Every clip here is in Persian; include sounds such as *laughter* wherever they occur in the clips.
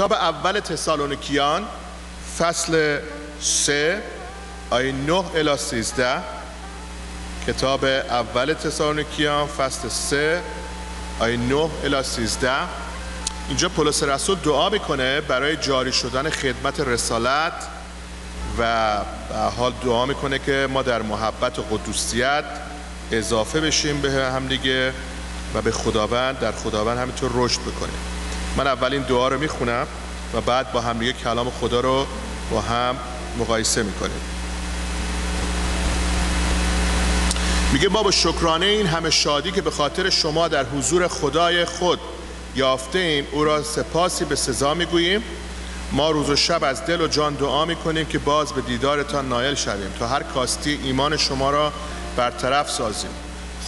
کتاب اول تسالونیکیان فصل 3 آیه 9 الی 13 کتاب اول تسالونیکیان فصل 3 آیه 9 الی 13 اینجا پولس رسول دعا می‌کنه برای جاری شدن خدمت رسالت و به حال دعا می‌کنه که ما در محبت و قدوسیت اضافه بشیم به همدیگه و به خداوند در خداوند همینطور رشد بکنیم. من اولین دعا رو می‌خونم و بعد با همدیگه کلام خدا رو با هم مقایسه می‌کنیم. میگه ما با شکرانه این همه شادی که به خاطر شما در حضور خدای خود یافته ایم او را سپاسی به سزا می‌گوییم. ما روز و شب از دل و جان دعا می‌کنیم که باز به دیدارتان نایل شویم تا هر کاستی ایمان شما را برطرف سازیم.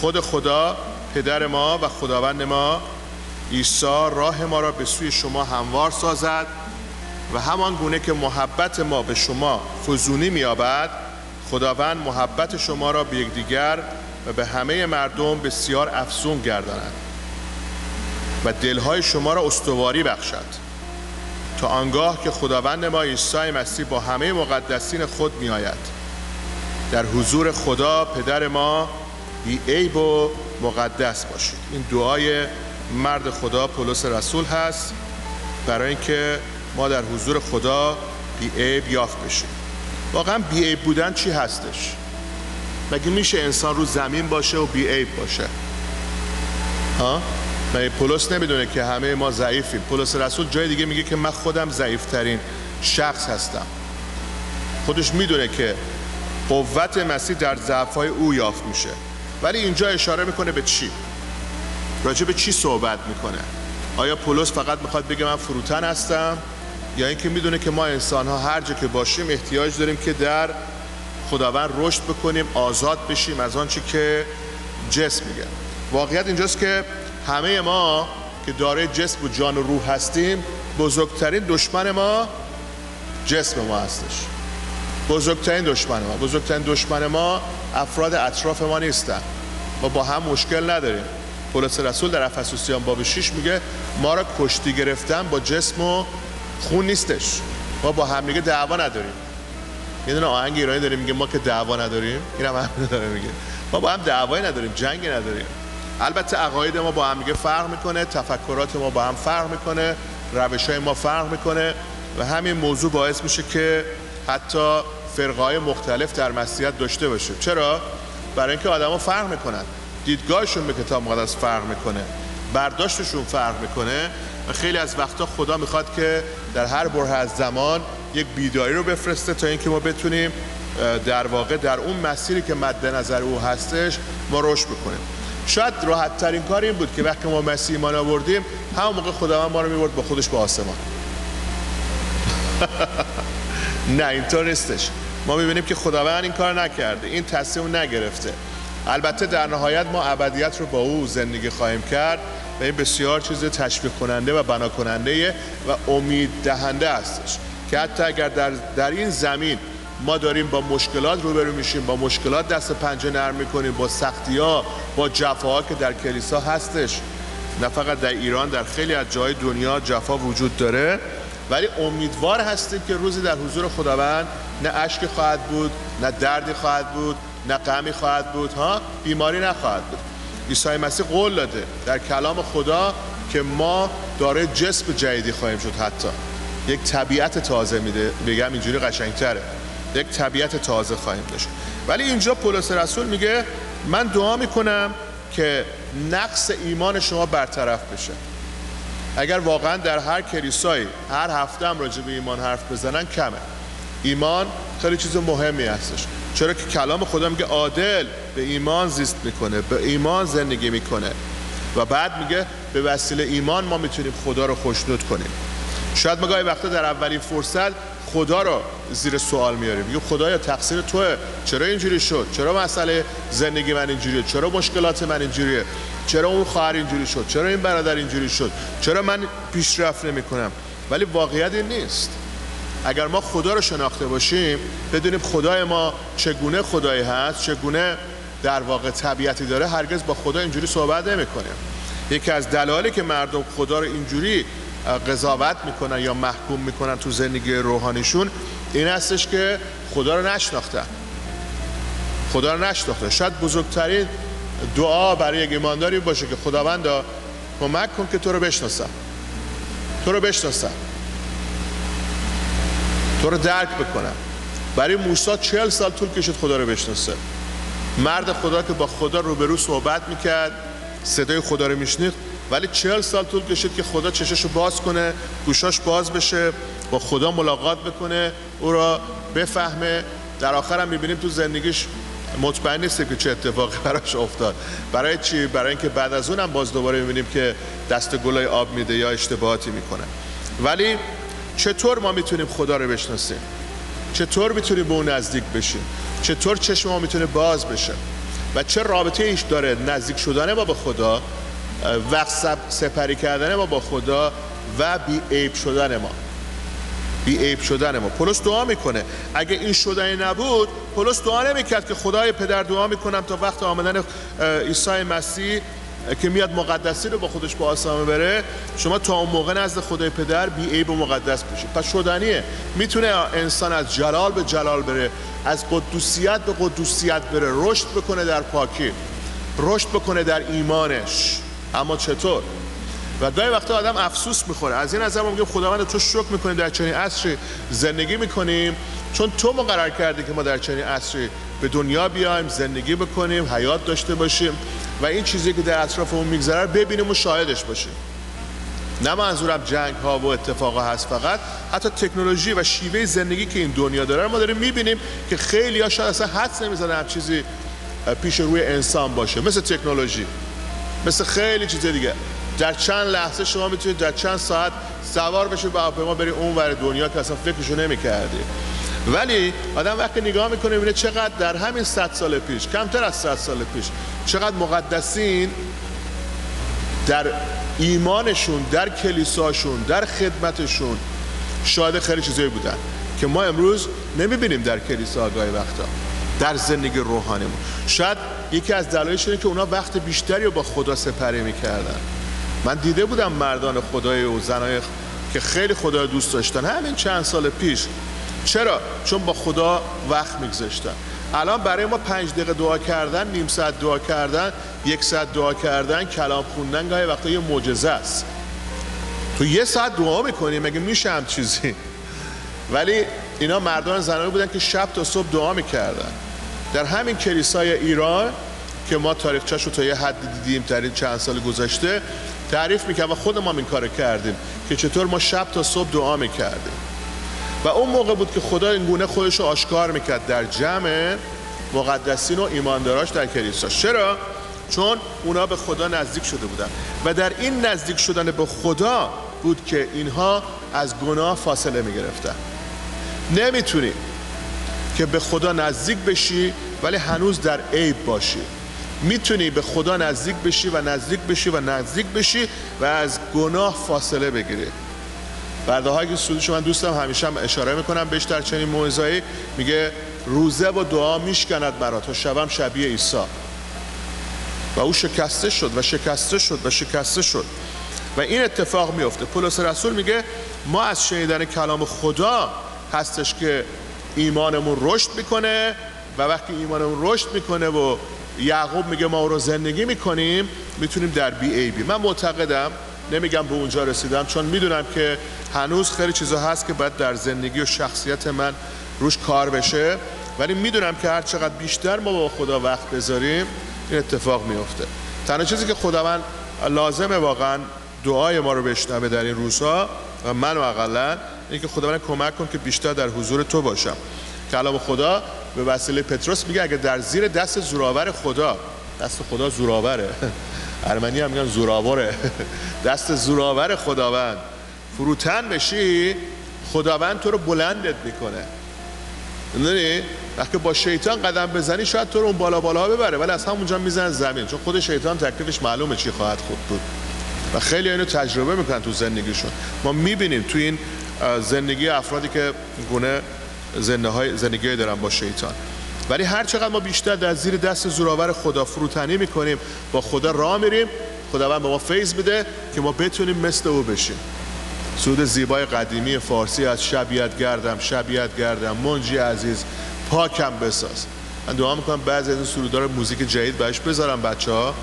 خود خدا پدر ما و خداوند ما عیسی راه ما را به سوی شما هموار سازد و همان گونه که محبت ما به شما فزونی مییابد خداوند محبت شما را به یکدیگر و به همه مردم بسیار افزون گرداند و دلهای شما را استواری بخشد. تا آنگاه که خداوند ما عیسی مسیح با همه مقدسین خود می آید در حضور خدا پدر ما بی عیب و مقدس باشید. این دعای مرد خدا پولس رسول هست برای اینکه ما در حضور خدا بی عیب یافت بشیم. واقعا بی عیب بودن چی هستش؟ مگه میشه انسان رو زمین باشه و بی عیب باشه؟ ها؟ مگه پولس نمی‌دونه که همه ما ضعیفیم؟ پولس رسول جای دیگه میگه که من خودم ضعیفترین شخص هستم. خودش می‌دونه که قوت مسیح در ضعفهای او یافت میشه. ولی اینجا اشاره می‌کنه به چی؟ راجع به چی صحبت می‌کنه؟ آیا پولس فقط می‌خواد بگه من فروتن هستم؟ یا اینکه می‌دونه که ما انسان ها هر جا که باشیم احتیاج داریم که در خداوند رشد بکنیم آزاد بشیم. از آنچه که جسم میگه. واقعیت اینجاست که همه ما که دارای جسم و جان و روح هستیم بزرگترین دشمن ما جسم ما هستش. بزرگترین دشمن ما. بزرگترین دشمن ما افراد اطراف ما نیستن. ما با هم مشکل نداریم. پولس رسول در افسوسیان باب 6 میگه ما را کشتی گرفتن با جسم و خون نیستش. ما با هم دیگه دعوا نداریم. یه دونه آهنگ ایرانی داریم میگه ما که دعوا نداریم. این هم داره میگه. ما با هم دعوایی نداریم جنگی نداریم. البته عقاید ما با هم دیگه فرق می‌کنه تفکرات ما با هم فرق می‌کنه روش های ما فرق می‌کنه و همین موضوع باعث میشه که حتی فرقای مختلف در مسیحیت داشته باشه. چرا؟ برای اینکه آدما فرق می‌کنن. دیدگاهشون به کتاب مقدس فرق می‌کنه برداشتشون فرق می‌کنه و خیلی از وقتا خدا می‌خواد که در هر بره از زمان یک بیداری رو بفرسته تا اینکه ما بتونیم در واقع در اون مسیری که مد نظر او هستش ما رشد بکنیم. شاید راحت ترین کار این بود که وقتی ما مسیح ایمان آوردیم همون موقع خداوند ما رو می‌برد با خودش به آسمان. *laughs* نه اینطور نیستش. ما می‌بینیم که خداوند این کار نکرده این تصمیم نگرفته. البته در نهایت ما ابدیت رو با او زندگی خواهیم کرد و این بسیار چیز تشویق کننده و بنا کننده و امید دهنده هستش که حتی اگر در, در این زمین ما داریم با مشکلات روبرو میشیم با مشکلات دست پنجه نرم می‌کنیم با سختی ها با جفاها که در کلیسا هستش. نه فقط در ایران در خیلی از جای دنیا جفا وجود داره. ولی امیدوار هستیم که روزی در حضور خداوند نه اشک خواهد بود نه دردی خواهد بود نه غمی خواهد بود ها؟ بیماری نخواهد بود. عیسی مسیح قول داده در کلام خدا که ما داره جسم جدیدی خواهیم شد حتی. یک طبیعت تازه میده بگم اینجوری قشنگتره. یک طبیعت تازه خواهیم داشت. ولی اینجا پولس رسول میگه من دعا می‌کنم که نقص ایمان شما برطرف بشه. اگر واقعا در هر کلیسایی هر هفته هم راجع به ایمان حرف بزنن کمه. ایمان خیلی چیز مهمی هستش. چرا که کلام خدا میگه عادل به ایمان زیست می‌کنه به ایمان زندگی می‌کنه. و بعد میگه به وسیله ایمان ما می‌تونیم خدا رو خوشنود کنیم. شاید ما گاهی وقتا در اولین فرصت خدا رو زیر سوال میاریم. میگه خدایا تقصیر توه. چرا اینجوری شد؟ چرا مسئله زندگی من اینجوریه؟ چرا مشکلات من اینجوریه؟ چرا اون خواهر اینجوری شد؟ چرا این برادر اینجوری شد؟ چرا من پیشرفت نمی‌کنم؟ ولی واقعیت این نیست. اگر ما خدا رو شناخته باشیم بدونیم خدای ما چگونه خدایی هست چگونه در واقع طبیعتی داره هرگز با خدا اینجوری صحبت نمی‌کنیم یکی از دلایلی که مردم خدا رو اینجوری قضاوت می‌کنن یا محکوم می‌کنن تو زندگی روحانیشون این هستش که خدا رو نشناختن خدا رو نشناختن شاید بزرگترین دعا برای یک ایمانداری باشه که خداوندا کمک کن که تو رو بشناسم. تو رو بشناسم. تو رو درک بکنم. برای موسی چهل سال طول کشید خدا رو بشناسه. مرد خدا که با خدا روبرو صحبت می‌کرد صدای خدا رو میشنید. ولی چهل سال طول کشید که خدا چشش رو باز کنه گوشاش باز بشه با خدا ملاقات بکنه او را بفهمه. در آخر هم می‌بینیم تو زندگیش مطمئن نیست که چه اتفاقی براش افتاد. برای چی؟ برای اینکه بعد از اونم باز دوباره می‌بینیم که دست گلای آب میده یا اشتباهاتی می‌کنه. ولی چطور ما می‌تونیم خدا رو بشناسیم؟ چطور می‌تونیم به اون نزدیک بشیم؟ چطور چشم ما می‌تونه باز بشه؟ و چه رابطه ایش داره نزدیک شدن ما به خدا وقت سپری کردن ما با خدا و بی عیب شدن ما؟ بی عیب شدن ما. پولس دعا می‌کنه. اگه این شدنی نبود پولس دعا نمی‌کرد که خدای پدر دعا می‌کنم تا وقت آمدن عیسی مسیح که میاد مقدسی رو با خودش با آسامه بره شما تا اون موقع نزد خدای پدر بی عیب و مقدس بشید پس شدنیه. می‌تونه انسان از جلال به جلال بره از قدوسیت به قدوسیت بره. رشد بکنه در پاکی. رشد بکنه در ایمانش. اما چطور؟ و گاهی وقتا آدم افسوس می‌خوره. از این نظر ما میگیم خداوند تو شکر می‌کنیم در چنین عصری زندگی می‌کنیم. چون تو مقرر کردی که ما در چنین عصری به دنیا بیایم زندگی بکنیم حیات داشته باشیم. و این چیزی که در اطرافمون میگذره ببینیم و شاهدش باشیم نه منظورم جنگ ها و اتفاقا هست فقط حتی تکنولوژی و شیوه زندگی که این دنیا داره ما داریم می‌بینیم که خیلی ها شاید اصلا حدس نمی‌زنه هم چیزی پیش روی انسان باشه. مثل تکنولوژی مثل خیلی چیز دیگه. در چند لحظه شما می‌تونید در چند ساعت سوار بشید به هواپیما برید اون ور دنیا که اصلا فکرشو نمی‌کردی. ولی آدم وقتی نگاه می‌کنه می‌بینه چقدر در همین 100 سال پیش کمتر از 100 سال پیش چقدر مقدسین در ایمانشون در کلیساشون در خدمتشون شاهد خیلی چیزایی بودن که ما امروز نمی‌بینیم در کلیسا گاهی وقتا در زندگی روحانیمون شاید یکی از دلایلش اینه که اونا وقت بیشتری رو با خدا سپری می‌کردن. من دیده بودم مردان خدای و زنای که خیلی خدا دوست داشتن. همین چند سال پیش. چرا؟ چون با خدا وقت میگذاشتن. الان برای ما پنج دقیقه دعا کردن نیم ساعت دعا کردن یک ساعت دعا کردن کلام خوندن گاهی وقتا یه معجزه است. تو یه ساعت دعا می‌کنی مگه میشه هم چیزی؟ ولی اینا مردان زنانی بودن که شب تا صبح دعا می‌کردن. در همین کلیسای ایران که ما تاریخچه‌شو تا یه حد دیدیم در این چند سال گذشته تعریف می‌کرد و خود ما این کار کردیم که چطور ما شب تا صبح دعا می‌کردیم. و اون موقع بود که خدا این گونه خودش رو آشکار می‌کرد در جمع مقدسین و ایمانداراش در کلیسا. چرا؟ چون اونا به خدا نزدیک شده بودن. و در این نزدیک شدن به خدا بود که اینها از گناه فاصله می‌گرفتن. نمی‌تونی که به خدا نزدیک بشی ولی هنوز در عیب باشی. می‌تونی به خدا نزدیک بشی و نزدیک بشی و نزدیک بشی و از گناه فاصله بگیری. برده های که سودش من دوستم همیشه هم اشاره می‌کنم بهش در چنین موعظه‌ای میگه روزه با دعا میشکند مرا تا شبم شبیه عیسی. و او شکسته شد و شکسته شد و شکسته شد. و این اتفاق میفته پولس رسول میگه ما از شنیدن کلام خدا هستش که ایمانمون رشد می‌کنه و وقتی ایمانمون رشد می‌کنه و یعقوب میگه ما او رو زندگی می‌کنیم می‌تونیم در بی ای بی من معتقدم نمیگم به اونجا رسیدم چون می‌دونم که هنوز خیلی چیزا هست که باید در زندگی و شخصیت من روش کار بشه. ولی می‌دونم که هر چقدر بیشتر ما با خدا وقت بذاریم این اتفاق میفته تنها چیزی که خداوند لازمه واقعا دعای ما رو بشنوه در این روزها و من اقلا اینه که خداوند کمک کن که بیشتر در حضور تو باشم. کلام خدا به وسیله پتروس میگه اگه در زیر دست زوراور خدا دست خدا زوراوره *laughs* ارمنی هم میگن زوراوره. *laughs* دست زوراور خداوند. فروتن بشی خداوند تو رو بلندت می‌کنه. می‌دونی؟ وقتی با شیطان قدم بزنی شاید تو رو اون بالا بالا ببره ولی از همونجا میزن زمین. چون خود شیطان تکلیفش معلومه چی خواهد خود بود. و خیلی اینو تجربه می‌کنن تو زندگیشون. ما می‌بینیم تو این زندگی افرادی که گونه زندگی دارن با شیطان. ولی هر چقدر ما بیشتر در زیر دست زوراور خدا فروتنی می‌کنیم با خدا راه میریم. خداوند به ما فیض بده که ما بتونیم مثل او بشیم. سرود زیبای قدیمی فارسی از شبیت گردم شبیت گردم. منجی عزیز پاکم بساز. من دعا می‌کنم بعضی از این سرودار موزیک جدید بهش بذارم بچه ها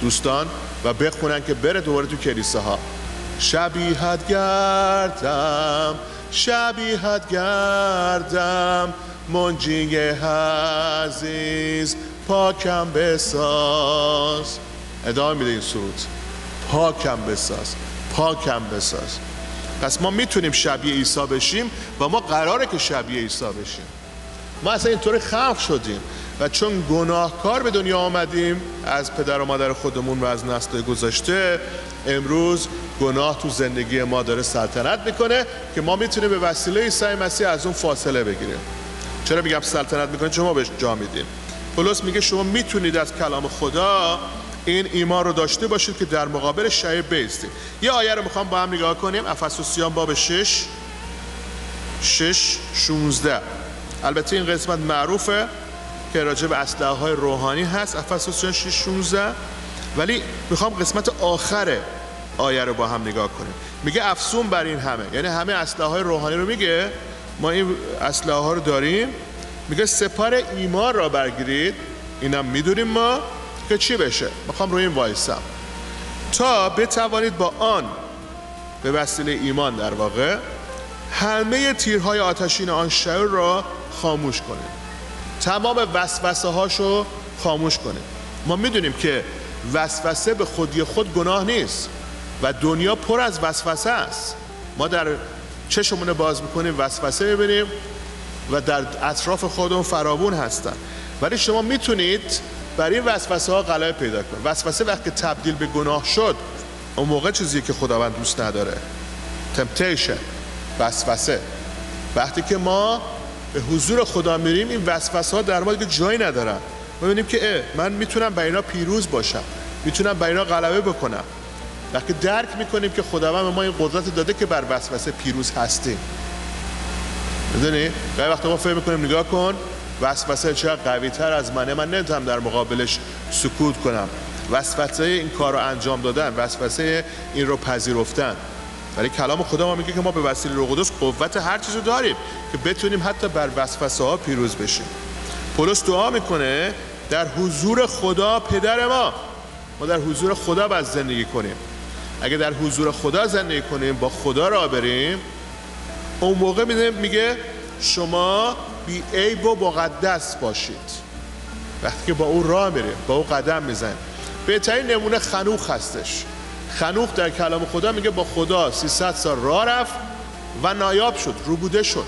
دوستان و بخونن که بره دوباره تو کلیسه ها شبیهت گردم شبیهت گردم. منجی عزیز پاکم بساز. ادامه میده این سرود. پاکم بساز پاکم بساز. پس ما می‌تونیم شبیه عیسی بشیم و ما قراره که شبیه عیسی بشیم. ما اصلا اینطور خلق شدیم و چون گناهکار به دنیا آمدیم از پدر و مادر خودمون و از نسل گذاشته امروز گناه تو زندگی ما داره سلطنت می‌کنه که ما می‌تونیم به وسیله عیسی مسیح از اون فاصله بگیریم. چرا میگم سلطنت می‌کنه؟ چون ما بهش جا میدیم. پولس میگه شما می‌تونید از کلام خدا این ایمان رو داشته باشید که در مقابل شیع بیستید. یه آیه رو می‌خوام با هم نگاه کنیم. افسوسیان باب 6 6 16 البته این قسمت معروفه که راجع به اسلحه های روحانی هست. افسوسیان 6 16 ولی می‌خوام قسمت آخر آیه رو با هم نگاه کنیم. میگه افسون بر این همه. یعنی همه اسلحه های روحانی رو میگه ما این اسلحه ها رو داریم. میگه سپار ایمان را برگیرید. اینم می‌دونیم ما که چی بشه. می‌خوام روی این وایسم. تا بتوانید با آن به وسیله ایمان در واقع همه تیرهای آتشین آن شعر را خاموش کنید. تمام وسوسه هاشو خاموش کنید. ما می‌دونیم که وسوسه به خودی خود گناه نیست و دنیا پر از وسوسه است. ما در چشمون باز می‌کنیم وسوسه می‌بینیم و در اطراف خودمون فراوون هستن. ولی شما می‌تونید برای این وسوسه ها غلبه پیدا کنید. وسوسه وقتی تبدیل به گناه شد اون موقع چیزی که خداوند دوست نداره. تمپتیشن وسوسه. وقتی که ما به حضور خدا میریم این وسوسه ها در ما دیگه جایی ندارن. ما ببینیم که من می‌تونم بر اینا پیروز باشم. می‌تونم بر اینا غلبه بکنم. وقتی درک می‌کنیم که خداوند به ما این قدرت داده که بر وسوسه پیروز هستیم. می‌دونی؟ گاهی وقت ما فکر می‌کنیم نگاه کن وسوسه چقدر قوی تر از منه. من نمی‌تونم در مقابلش سکوت کنم. وسوسه این کار رو انجام دادن وسوسه این رو پذیرفتن. ولی کلام خدا ما میگه که ما به وسیله روح قدس قوت هر چیزو داریم که بتونیم حتی بر وسوسه ها پیروز بشیم. پولس دعا می‌کنه در حضور خدا پدر ما. ما در حضور خدا باید زندگی کنیم. اگه در حضور خدا زندگی کنیم با خدا را بریم اون موقع میده میگه شما بی عیب و مقدس باشید. وقتی که با او راه میریم با او قدم می‌زنیم. بهترین نمونه خنوخ هستش. خنوخ در کلام خدا میگه با خدا 300 سال راه رفت و نایاب شد روبوده شد.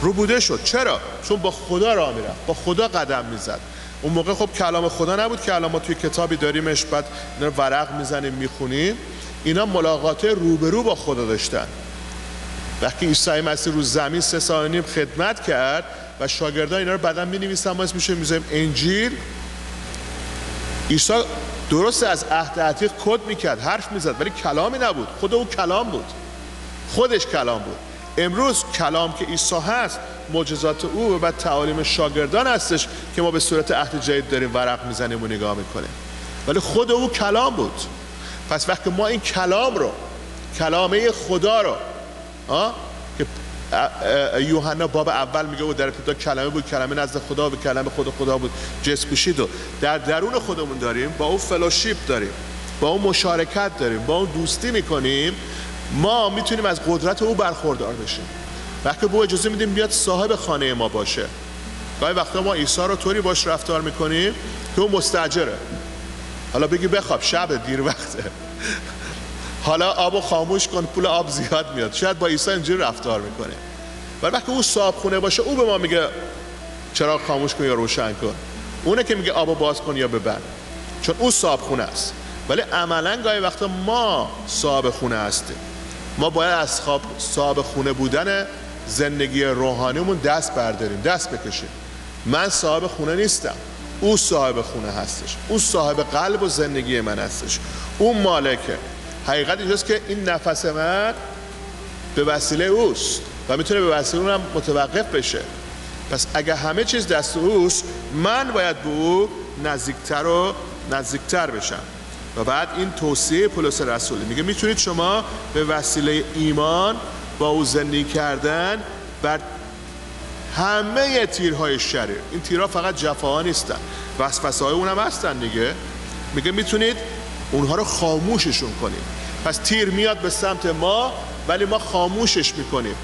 روبوده شد. چرا؟ چون با خدا راه می‌رفت. با خدا قدم می‌زد. اون موقع خب کلام خدا نبود که الان ما توی کتابی داریمش بعد اینا ورق می‌زنیم می‌خونیم. اینا ملاقات روبرو با خدا داشتن. وقتی عیسی مسیح رو زمین سه سال نیم خدمت کرد و شاگردان اینا رو بعدا می نویسن ما اسمش می‌ذاریم انجیل. عیسی درست از عهد عتیق کد می‌کرد حرف می‌زد ولی کلامی نبود. خود او کلام بود. خودش کلام بود. امروز کلام که عیسی هست معجزات او و تعالیم شاگردان هستش که ما به صورت عهد جدید داریم ورق می‌زنیم و نگاه می‌کنیم ولی خود او کلام بود پس وقتی ما این کلام رو کلامه خدا رو آه؟ که یوحنا باب اول میگه و در ابتدا کلمه بود کلمه نزد خدا و کلمه خود خدا بود جسم پوشید و در درون خودمون داریم با اون فلوشیپ داریم با اون مشارکت داریم با اون دوستی می‌کنیم ما می‌تونیم از قدرت او برخوردار بشیم وقتی به اجازه میدیم بیاد صاحب خانه ما باشه. گاهی وقتا ما عیسی رو طوری باش رفتار می‌کنیم که اون مستجره حالا بگی بخواب شب دیر وقته. حالا آبو خاموش کن پول آب زیاد میاد. شاید با عیسی اینجوری رفتار می‌کنه. ولی وقتی او صاحب خونه باشه او به ما میگه چرا خاموش کن یا روشن کن. اونه که میگه آبو باز کن یا ببند. چون او صاحب خونه است. ولی عملا گاهی وقتا ما صاحب خونه هستیم. ما باید از خواب صاحب خونه بودن زندگی روحانیمون دست برداریم دست بکشیم. من صاحب خونه نیستم. او صاحب خونه هستش. او صاحب قلب و زندگی من هستش. او مالکه. حقیقت اینجاست که این نفس من به وسیله اوست و می‌تونه به وسیله اونم متوقف بشه. پس اگه همه چیز دست اوست من باید به او نزدیکتر و نزدیکتر بشم. و بعد این توصیه پولس رسوله میگه می‌تونید شما به وسیله ایمان او زندگی کردن بر همه تیرهای شریر این تیرها فقط جفاها نیستن. وسوسه های اونم هستن دیگه. میگه می‌تونید اونها رو خاموششون کنید. پس تیر میاد به سمت ما ولی ما خاموشش می‌کنیم.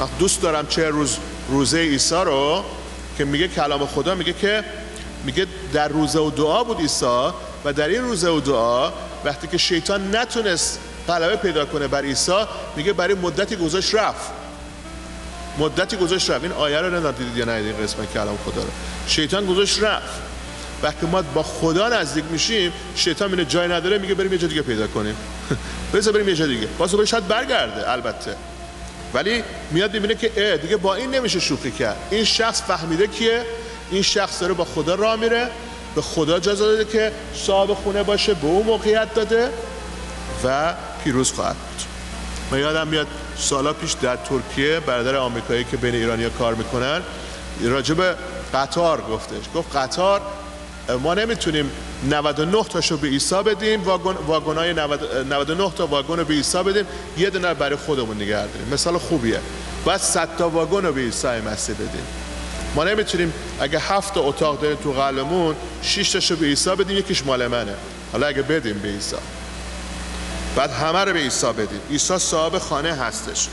وقت دوست دارم چه روز روزه عیسی رو که میگه کلام خدا میگه که میگه در روزه و دعا بود عیسی و در این روزه و دعا وقتی که شیطان نتونست غلبه پیدا کنه بر عیسی میگه برای مدتی گذاشت رفت. مدتی گذاشت رفت. این آیه رو ندیدید یا ندیدید قسمت کلام خدا رو. شیطان گذاشت رفت. وقتی ما با خدا نزدیک میشیم شیطان اینه جای نداره میگه بریم یه جا دیگه پیدا کنیم. *laughs* بذار بریم یه جا دیگه. باز شاید برگرده البته. ولی میاد می‌بینه که دیگه با این نمیشه شوخی کرد. این شخص فهمیده کیه؟ این شخص داره با خدا راه میره. به خدا اجازه داده که صاحب خونه باشه به اون موقعیت داده. و پیروز خواهد بود. من یادم میاد سالا پیش در ترکیه برادر آمریکایی که بین ایرانیا کار می‌کنن راجب قطار گفتش. گفت قطار ما نمی‌تونیم 99 تاشو به عیسی بدیم واگن واگنای 99 تا واگن رو به عیسی بدیم یه دونه برای خودمون نگه داریم. مثال خوبیه. بعد 100 تا واگن رو به عیسی مسیح بدیم. ما نمی‌تونیم اگه هفت تا اتاق داریم تو قلمون 6 تاشو به عیسی بدیم یکیش مال منه. حالا اگه بدیم به عیسی. بعد همه رو به عیسی بدیم عیسی صاحب خانه هستش.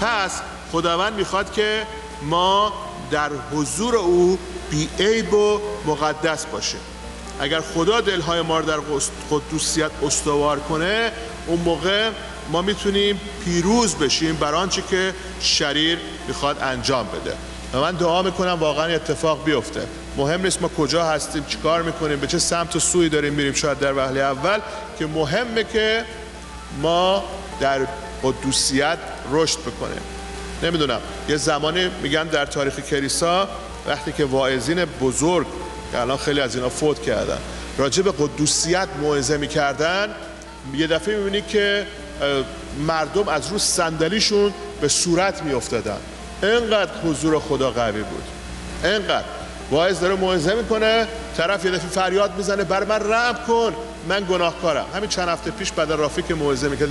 پس خداوند می‌خواد که ما در حضور او بی عیب و مقدس باشه اگر خدا دلهای ما رو در قدوسیت استوار کنه اون موقع ما می‌تونیم پیروز بشیم بر آنچه که شریر می‌خواد انجام بده. و من دعا می‌کنم واقعا اتفاق بیفته. مهم نیست ما کجا هستیم چیکار می‌کنیم به چه سمت و سوی داریم میریم. شاید در وهله اول که مهمه که ما در قدوسیت رشد بکنیم. نمی‌دونم. یه زمانی میگن در تاریخ کلیسا وقتی که واعظین بزرگ که الان خیلی از اینا فوت کردن راجع به قدوسیت موعظه می‌کردن یه دفعه می‌بینی که مردم از رو صندلیشون به صورت میافتادن. انقدر حضور خدا قوی بود. انقدر واعظ داره موعظه می‌کنه طرف یه دفعه فریاد می‌زنه بر من رحم کن. من گناهکارم. همین چند هفته پیش بعد رافی که موعظه می‌کرد.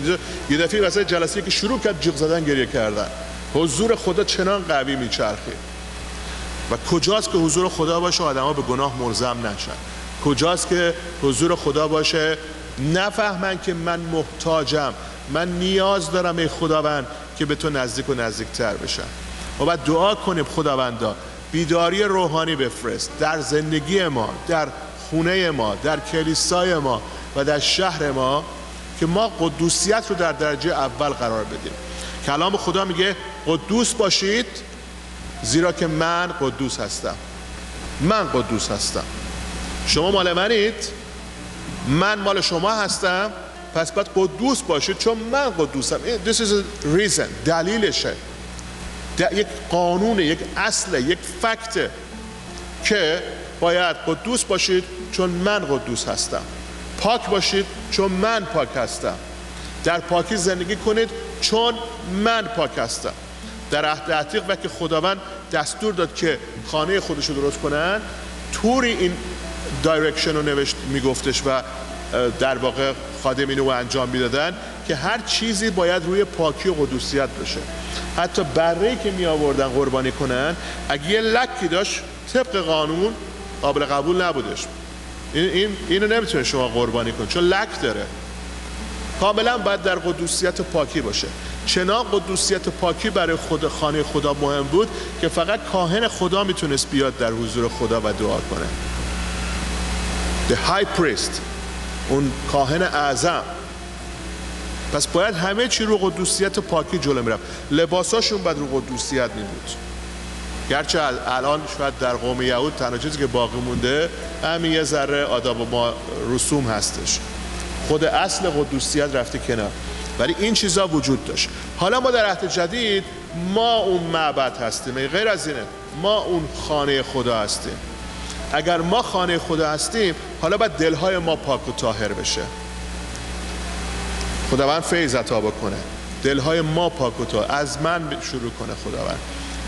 یه دفعه واسه جلسه که شروع کرد جیغ زدن گریه کردن. حضور خدا چنان قوی میچرخه. و کجاست که حضور خدا باشه آدما به گناه ملزم نشن؟ کجاست که حضور خدا باشه نفهمن که من محتاجم من نیاز دارم ای خداوند که به تو نزدیک و نزدیکتر بشم. و بعد دعا کنیم خداوندا بیداری روحانی بفرست در زندگی ما در خونه ما در کلیسای ما و در شهر ما که ما قدوسیت رو در درجه اول قرار بدیم. کلام خدا میگه قدوس باشید زیرا که من قدوس هستم. من قدوس هستم. شما مال منید؟ من مال شما هستم. پس باید قدوس باشید چون من قدوسم. This is a reason. دلیلشه. یک قانون یک اصل یک فکت که باید قدوس باشید چون من قدوس هستم. پاک باشید چون من پاک هستم. در پاکی زندگی کنید چون من پاک هستم. در عهد عتیق که خداوند دستور داد که خانه خودش رو درست کنن طوری این direction رو نوشت میگفتش و در واقع خادمین رو انجام می‌دادن که هر چیزی باید روی پاکی و قدوسیت بشه حتی بره که می آوردن قربانی کنن اگه یه لکی داشت طبق قانون قابل قبول نبودش. این, این اینو نمی‌تونه شما قربانی کن چون لک داره. کاملا باید در قدوسیت پاکی باشه. چنان قدوسیت پاکی برای خود خانه خدا مهم بود که فقط کاهن خدا می‌تونست بیاد در حضور خدا و دعا کنه. The High Priest اون کاهن اعظم. پس باید همه چی رو قدوسیت پاکی جلو می‌رفت. لباساشون باید رو قدوسیت می بود گرچه الان شاید در قوم یهود تنها چیزی که باقی مونده همین یه ذره آداب و ما رسوم هستش. خود اصل قدوسیت رفته کنار. ولی این چیزا وجود داشت. حالا ما در عهد جدید ما اون معبد هستیم. غیر از اینه ما اون خانه خدا هستیم. اگر ما خانه خدا هستیم حالا باید دلهای ما پاک و طاهر بشه. خداوند فیض عطا بکنه. دلهای ما پاک و طاهر. از من شروع کنه خداوند.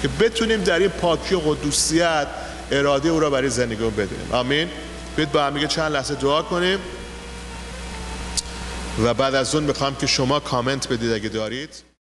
که بتونیم در این پاکی و قدوسیت اراده او را برای زندگیمون بدونیم. آمین. بید با هم چند لحظه دعا کنیم. و بعد از اون می‌خوام که شما کامنت بدید اگه دارید.